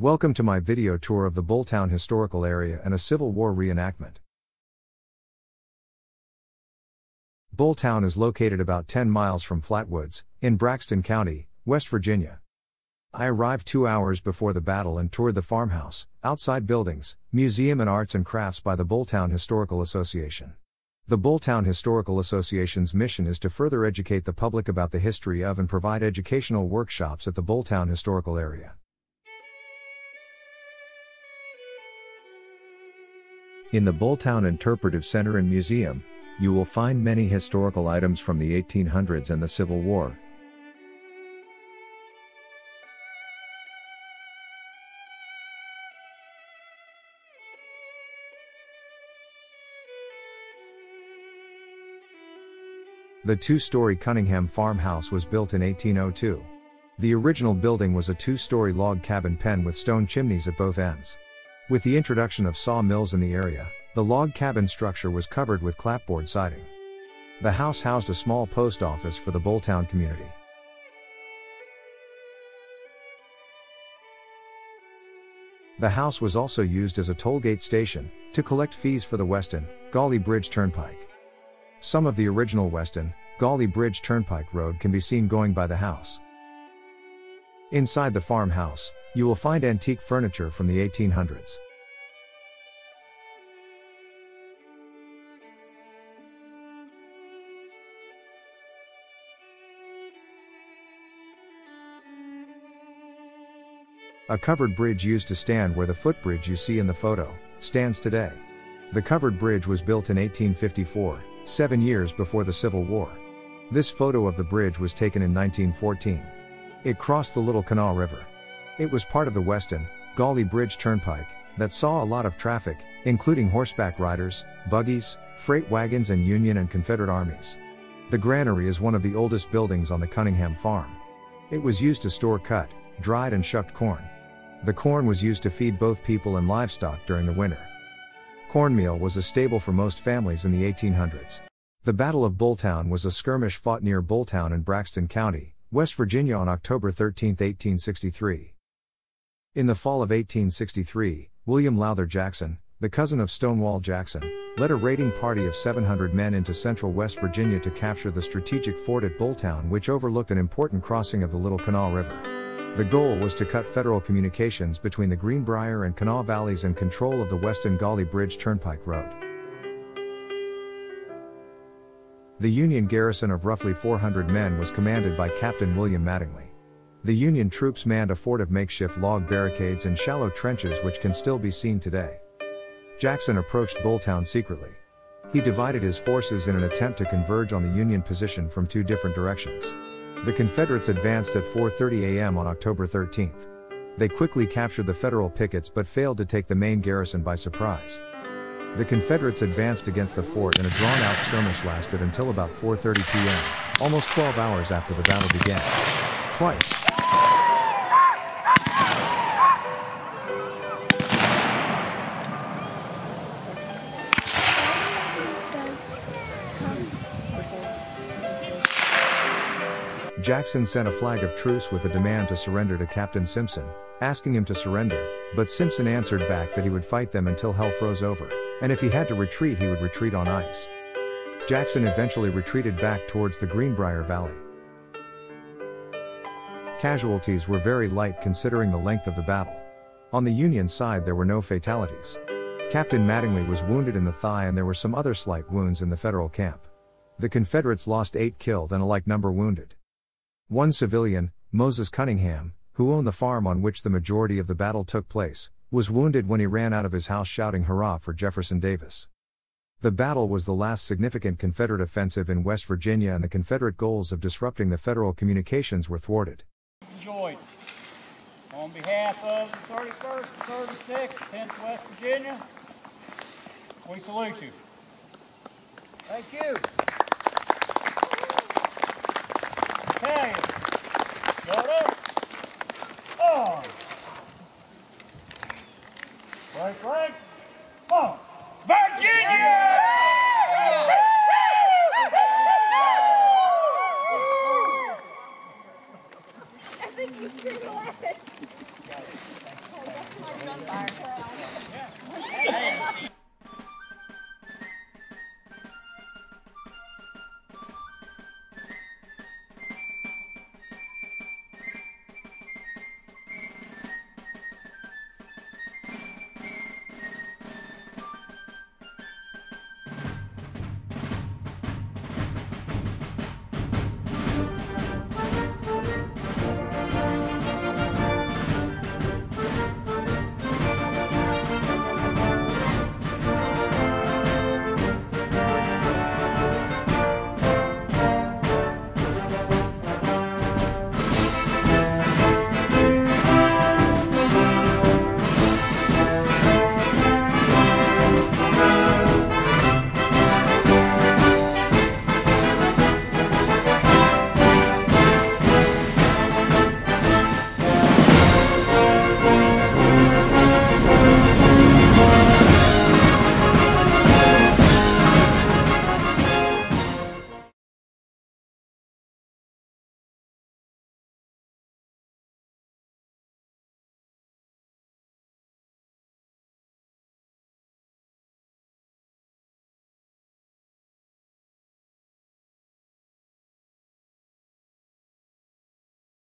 Welcome to my video tour of the Bulltown Historical Area and a Civil War reenactment. Bulltown is located about 10 miles from Flatwoods, in Braxton County, West Virginia. I arrived two hours before the battle and toured the farmhouse, outside buildings, museum and arts and crafts by the Bulltown Historical Association. The Bulltown Historical Association's mission is to further educate the public about the history of and provide educational workshops at the Bulltown Historical Area. In the Bulltown Interpretive Center and Museum, you will find many historical items from the 1800s and the Civil War. The two-story Cunningham farmhouse was built in 1802. The original building was a two-story log cabin pen with stone chimneys at both ends. With the introduction of sawmills in the area, the log cabin structure was covered with clapboard siding. The house housed a small post office for the Bulltown community. The house was also used as a tollgate station to collect fees for the Weston Gauley Bridge Turnpike. Some of the original Weston, Gauley Bridge Turnpike Road can be seen going by the house. Inside the farmhouse, you will find antique furniture from the 1800s. A covered bridge used to stand where the footbridge you see in the photo stands today. The covered bridge was built in 1854, seven years before the Civil War. This photo of the bridge was taken in 1914. It crossed the Little Kanawha River. It was part of the Weston, Gauley Bridge Turnpike, that saw a lot of traffic, including horseback riders, buggies, freight wagons, and Union and Confederate armies. The granary is one of the oldest buildings on the Cunningham farm. It was used to store cut, dried, and shucked corn. The corn was used to feed both people and livestock during the winter. Cornmeal was a staple for most families in the 1800s. The Battle of Bulltown was a skirmish fought near Bulltown in Braxton County, West Virginia on October 13, 1863. In the fall of 1863, William Lowther Jackson, the cousin of Stonewall Jackson, led a raiding party of 700 men into central West Virginia to capture the strategic fort at Bulltown, which overlooked an important crossing of the Little Kanawha River. The goal was to cut federal communications between the Greenbrier and Kanawha valleys and control of the Weston Gauley Bridge Turnpike Road. The Union garrison of roughly 400 men was commanded by Captain William Mattingly. The Union troops manned a fort of makeshift log barricades and shallow trenches which can still be seen today. Jackson approached Bulltown secretly. He divided his forces in an attempt to converge on the Union position from two different directions. The Confederates advanced at 4:30 a.m. on October 13. They quickly captured the Federal pickets but failed to take the main garrison by surprise. The Confederates advanced against the fort and a drawn-out skirmish lasted until about 4:30 p.m., almost 12 hours after the battle began. Twice, Jackson sent a flag of truce with a demand to surrender to Captain Simpson, asking him to surrender, but Simpson answered back that he would fight them until hell froze over, and if he had to retreat, he would retreat on ice. Jackson eventually retreated back towards the Greenbrier Valley. Casualties were very light considering the length of the battle. On the Union side, there were no fatalities. Captain Mattingly was wounded in the thigh, and there were some other slight wounds in the Federal camp. The Confederates lost eight killed and a like number wounded. One civilian, Moses Cunningham, who owned the farm on which the majority of the battle took place, was wounded when he ran out of his house shouting hurrah for Jefferson Davis. The battle was the last significant Confederate offensive in West Virginia and the Confederate goals of disrupting the federal communications were thwarted. Enjoyed. On behalf of the 31st, 36th, 10th West Virginia, we salute you. Thank you.